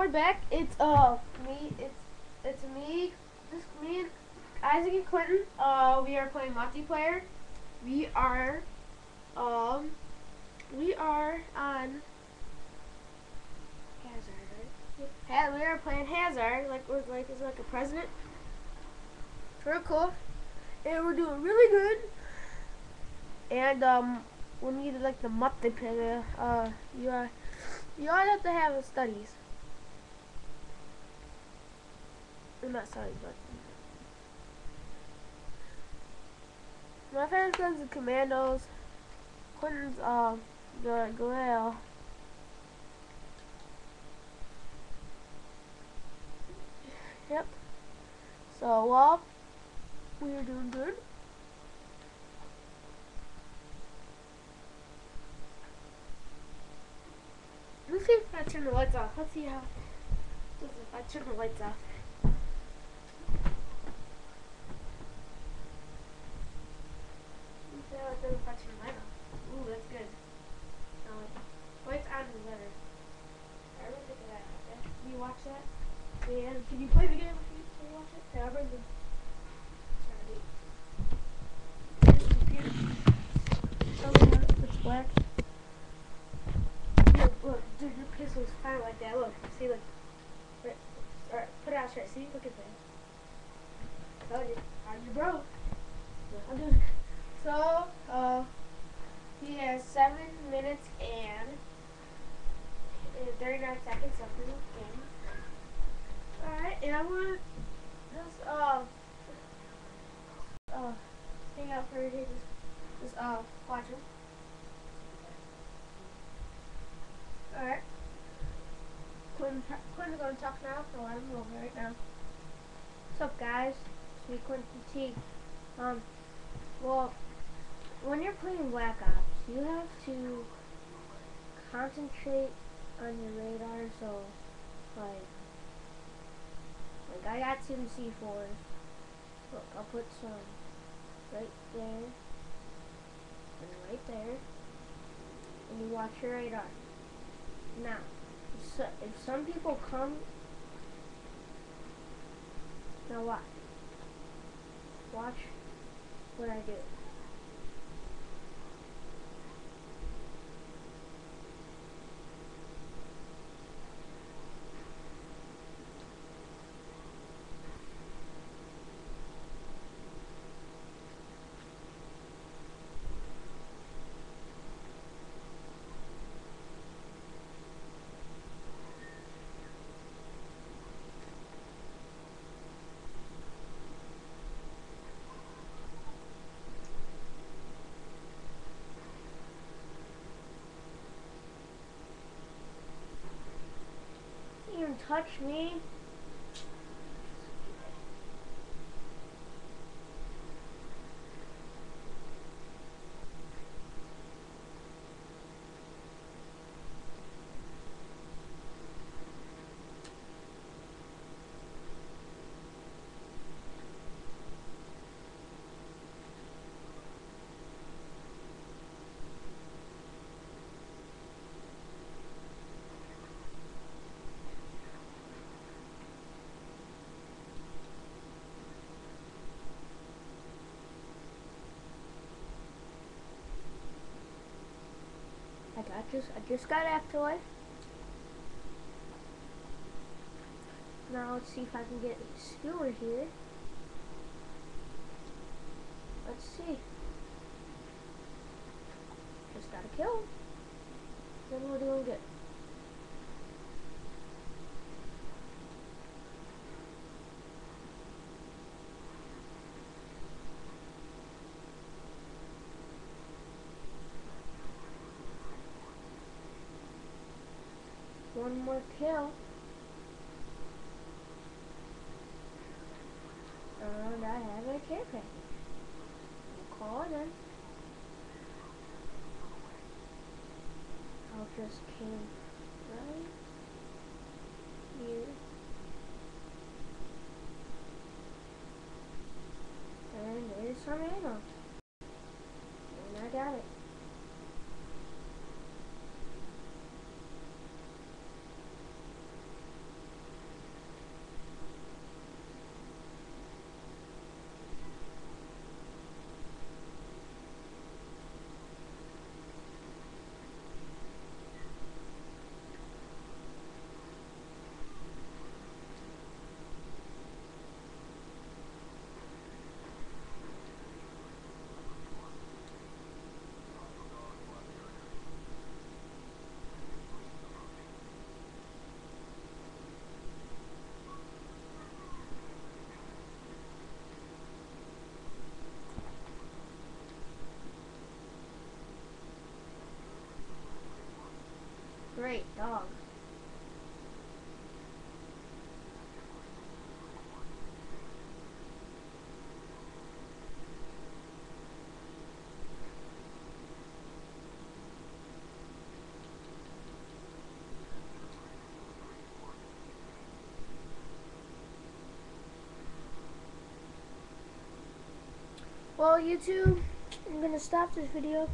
we're back. It's uh me. It's it's me. This me and Isaac and Quinten. Uh, we are playing multiplayer. We are um we are on Hazard. Right? Ha- we are playing Hazard. Like we're like it's like a president. It's real cool, and we're doing really good. And um, we need like the multiplayer. Uh, you are. You always have to have studies. Well, not studies, but my favorite guns are Commandos. Quinten's uh the Galil. Yep. So well, we are doing good. Let's see if I turn the lights off. Let's see how. If I turn the lights off. Let's see how it does if I turn the light off. Ooh, that's good. Now, lights on is better. I really think of that. Okay? Can you watch that? Yeah. Can you play the game? Can you, can you watch it? Yeah, I'll bring the. Try to do. Oh, it's black. Look, look, dude, your pistol's fine like that. Look, see, look. Right, alright, put it out straight. See, look at that. Told you, oh, I'm your bro. I'm doing. So, uh, he has seven minutes and uh, 39 seconds in the game. Alright, and I want just uh, uh, hang out for just, just uh, him. Alright. Quinn, Quinn's gonna talk now, so I'm over right now. What's up, guys? It's me, Quinn T. Um, well, when you're playing Black Ops, you have to concentrate on your radar, so, like, like I got some C4s. Look, I'll put some right there, and right there, and you watch your radar. Now, if, so, if some people come, now watch. Watch what I do. You even touch me. I just I just got afterlife. Now let's see if I can get skewer here. Let's see. Just got a kill. Then we're doing good. One more kill. And I have a care package. Call it in. I'll just came right here. And there's some ammo. And I got it. Dog. Well, YouTube, I'm gonna stop this video.